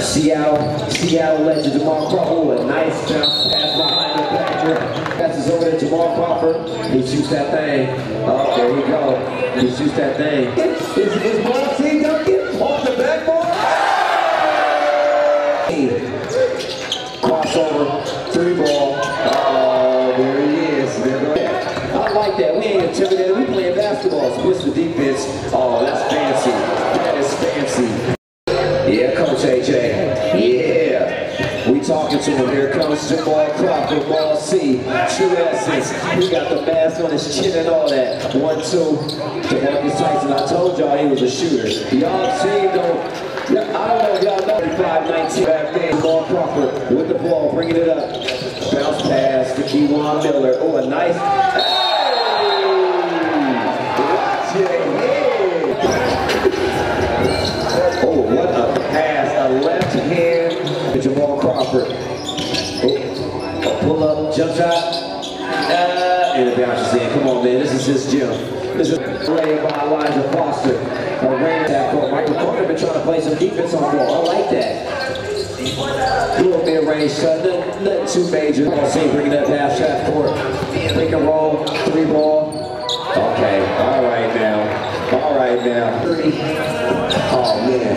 Seattle, Seattle legend Jamal Crawford. A nice bounce pass behind the backer. Passes over to Jamal Crawford. He shoots that thing. Oh, there you go. He shoots that thing. Is, is Monty Duncan off the backboard? Crossover, three ball. Oh, there he is. I like that. We ain't intimidated. We playing basketball. Switch the defense. Oh, that's fancy. Him. Here comes Jamal Crawford, ball C. True essence. He got the mask on his chin and all that. One, two. DeMarcus Tyson. I told y'all he was a shooter. Y'all seen though. I don't know if y'all know 35-19 back then. Jamal Crawford with the ball, bringing it up. Bounce pass to Keywan Miller. Oh, a nice. Jamal Crawford. Oh, a pull up, jump shot. Uh, and it bounces in. Come on, man. This is his gym. This is played by Elijah Foster. A rain that court. Michael Carter been trying to play some defense on ball. I like that. Little mid-range shot, nothing, nothing too major. Ball see bringing that half shot court. Pick and roll, three ball. Okay, all right now. All right now. Oh man.